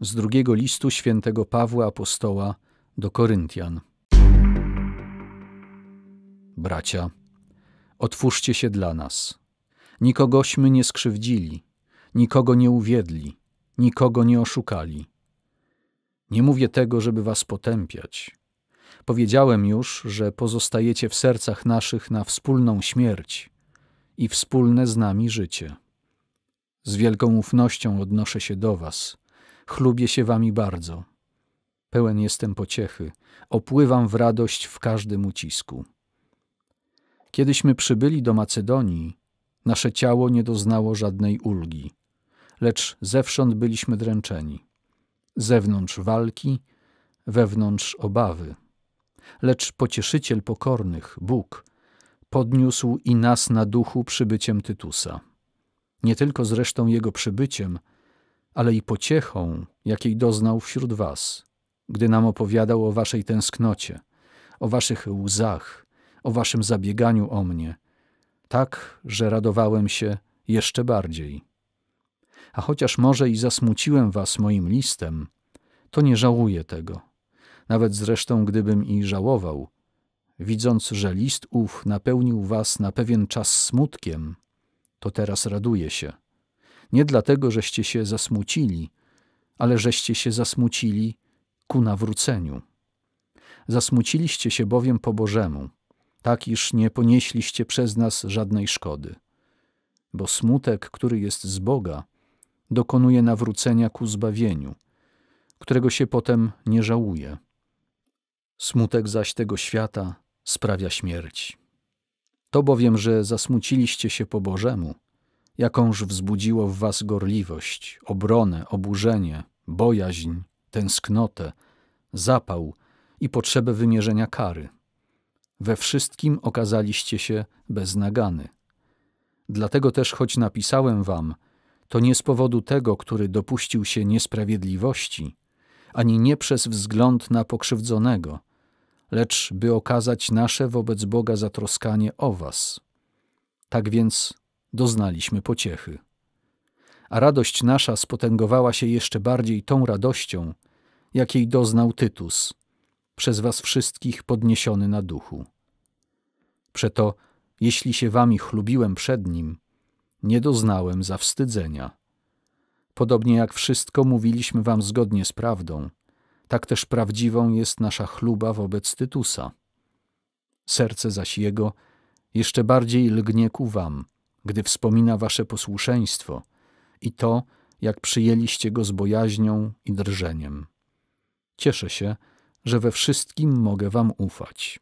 z drugiego listu świętego Pawła Apostoła do Koryntian. Bracia, otwórzcie się dla nas. Nikogośmy nie skrzywdzili, nikogo nie uwiedli, nikogo nie oszukali. Nie mówię tego, żeby was potępiać. Powiedziałem już, że pozostajecie w sercach naszych na wspólną śmierć i wspólne z nami życie. Z wielką ufnością odnoszę się do was. Chlubię się wami bardzo. Pełen jestem pociechy, opływam w radość w każdym ucisku. Kiedyśmy przybyli do Macedonii, nasze ciało nie doznało żadnej ulgi, lecz zewsząd byliśmy dręczeni. Zewnątrz walki, wewnątrz obawy. Lecz pocieszyciel pokornych, Bóg, podniósł i nas na duchu przybyciem Tytusa. Nie tylko zresztą jego przybyciem, ale i pociechą, jakiej doznał wśród was, gdy nam opowiadał o waszej tęsknocie, o waszych łzach, o waszym zabieganiu o mnie, tak, że radowałem się jeszcze bardziej. A chociaż może i zasmuciłem was moim listem, to nie żałuję tego. Nawet zresztą, gdybym i żałował, widząc, że list ów napełnił was na pewien czas smutkiem, to teraz raduję się. Nie dlatego, żeście się zasmucili, ale żeście się zasmucili ku nawróceniu. Zasmuciliście się bowiem po Bożemu, tak iż nie ponieśliście przez nas żadnej szkody. Bo smutek, który jest z Boga, dokonuje nawrócenia ku zbawieniu, którego się potem nie żałuje. Smutek zaś tego świata sprawia śmierć. To bowiem, że zasmuciliście się po Bożemu, jakąż wzbudziło w was gorliwość, obronę, oburzenie, bojaźń, tęsknotę, zapał i potrzebę wymierzenia kary. We wszystkim okazaliście się beznagany. Dlatego też, choć napisałem wam, to nie z powodu tego, który dopuścił się niesprawiedliwości, ani nie przez wzgląd na pokrzywdzonego, lecz by okazać nasze wobec Boga zatroskanie o was. Tak więc doznaliśmy pociechy. A radość nasza spotęgowała się jeszcze bardziej tą radością, jakiej doznał Tytus, przez was wszystkich podniesiony na duchu. Przeto, jeśli się wami chlubiłem przed nim, nie doznałem zawstydzenia. Podobnie jak wszystko mówiliśmy wam zgodnie z prawdą, tak też prawdziwą jest nasza chluba wobec Tytusa. Serce zaś jego jeszcze bardziej lgnie ku wam, gdy wspomina wasze posłuszeństwo i to, jak przyjęliście go z bojaźnią i drżeniem. Cieszę się, że we wszystkim mogę wam ufać.